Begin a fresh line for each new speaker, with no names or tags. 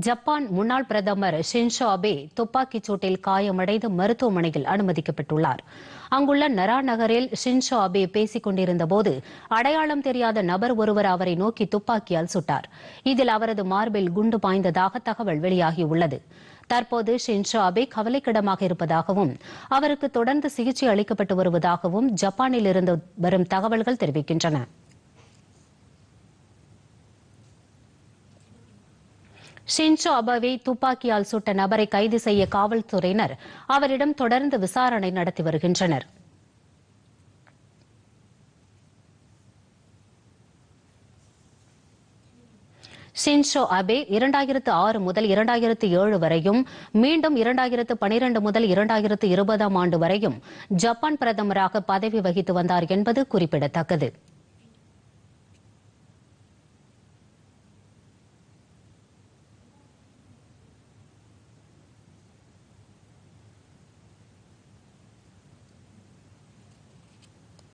Japan முன்னாள் பிரதமர் Shinzo Abe துப்பாக்கிச் சூட்டில் காயமடைந்து மருத்துவமனையில் அனுமதிக்கப்பட்டுள்ளார். அங்குள்ள நரா நகரில் ஷின்ஷோ அபே பேசிக் கொண்டிருந்தபோது அடையாளம் தெரியாத நபர் ஒருவர் அவரை நோக்கி துப்பாக்கியால் சுட்டார். இதில் அவரது மார்பில் குண்டு பாய்ந்ததாக தகவல் வெளியாகியுள்ளது. தற்போது ஷின்ஷோ அபே கவலைக்கிடமாக இருப்பதாகவும் அவருக்கு தொடர்ந்து சிகிச்சை அளிக்கப்பட்டு வருவதாகவும் ஜப்பானில் இருந்து வரும் தகவல்கள் தெரிவிக்கின்றன. ஷின்சோ அபவே துப்பாக்கியால் சுட்ட நபரை கைது செய்ய காவல்துறையினர் அவரிடம் தொடர்ந்து விசாரணை நடத்தி வருகின்றனர். ஷின்ஷோ அபே இரண்டாயிரத்து ஆறு முதல் இரண்டாயிரத்து ஏழு வரையும் மீண்டும் இரண்டாயிரத்து பனிரண்டு முதல் இரண்டாயிரத்து இருபதாம் ஆண்டு வரையும் ஜப்பான் பிரதமராக பதவி வகித்து வந்தார் என்பது குறிப்பிடத்தக்கது.